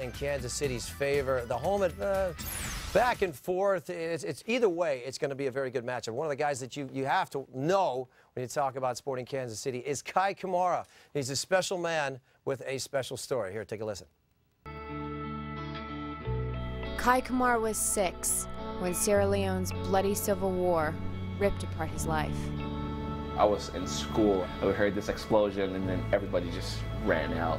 in Kansas City's favor. The home at uh, back and forth. It's, it's either way. It's going to be a very good matchup. One of the guys that you you have to know when you talk about Sporting Kansas City is Kei Kamara. He's a special man with a special story. Here, take a listen. Kei Kamara was six when Sierra Leone's bloody civil war ripped apart his life. I was in school. We heard this explosion, and then everybody just ran out.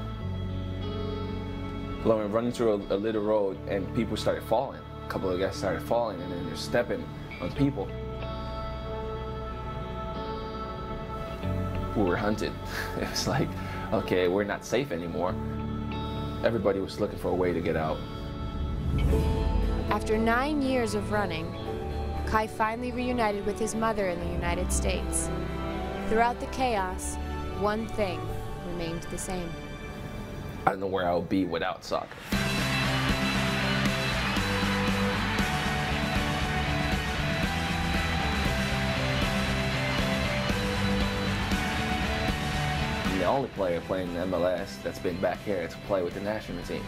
I went running through a, a little road, and people started falling. A couple of guys started falling, and then they're stepping on people. We were hunted. It was like, okay, we're not safe anymore. Everybody was looking for a way to get out. After nine years of running, Kei finally reunited with his mother in the United States. Throughout the chaos, one thing remained the same. I don't know where I would be without soccer. I'm the only player playing in MLS that's been back here to play with the national team.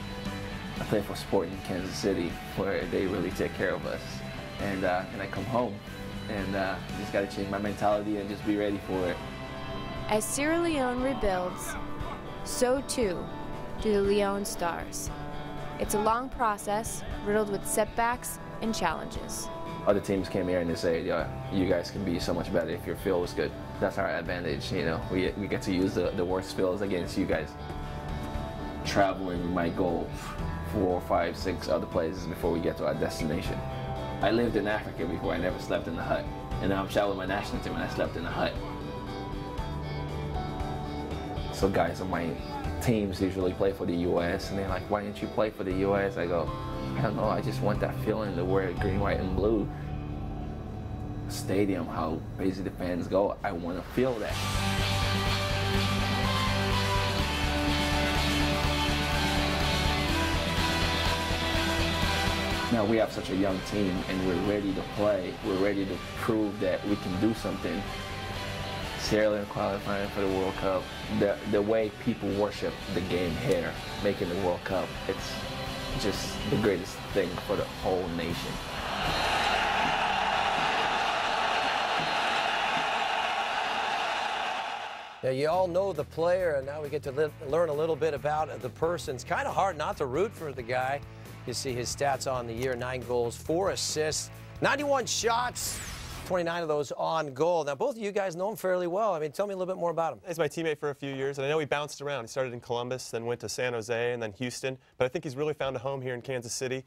I play for Sporting Kansas City, where they really take care of us. And, uh, and I come home, and uh, just got to change my mentality and just be ready for it. As Sierra Leone rebuilds, so too do the Leone Stars. It's a long process, riddled with setbacks and challenges. Other teams came here and they say, yeah, you guys can be so much better if your field was good. That's our advantage, you know. We, we get to use the, the worst fields against you guys. Traveling, we might go four, five, six other places before we get to our destination. I lived in Africa before, I never slept in a hut. And now I'm traveling my national team and I slept in a hut. So guys on my teams usually play for the U.S. and they're like, why didn't you play for the U.S.? I go, I don't know, I just want that feeling to wear green, white, and blue. Stadium, how crazy the fans go, I want to feel that. Now we have such a young team and we're ready to play. We're ready to prove that we can do something. Sierra Leone qualifying for the World Cup, the, the way people worship the game here, making the World Cup, it's just the greatest thing for the whole nation. Now, you all know the player, and now we get to learn a little bit about the person. It's kind of hard not to root for the guy. You see his stats on the year nine goals, four assists, 91 shots, 29 of those on goal. Now, both of you guys know him fairly well. I mean, tell me a little bit more about him. He's my teammate for a few years, and I know he bounced around. He started in Columbus, then went to San Jose, and then Houston. But I think he's really found a home here in Kansas City.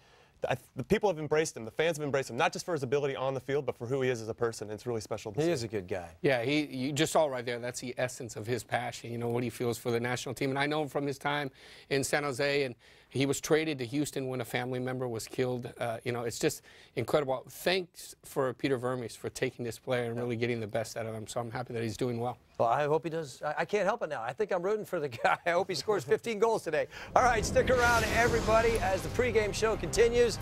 I, the people have embraced him. The fans have embraced him, not just for his ability on the field, but for who he is as a person. It's really special to He see. is a good guy. Yeah, he you just saw right there. That's the essence of his passion. You know what he feels for the national team, and I know him from his time in San Jose, and he was traded to Houston when a family member was killed. Uh, you know, it's just incredible. Thanks for Peter Vermes for taking this player and really getting the best out of him. So I'm happy that he's doing well. Well, I hope he does. I, I can't help it now. I think I'm rooting for the guy. I hope he scores 15 goals today. All right, stick around, everybody, as the pregame show continues.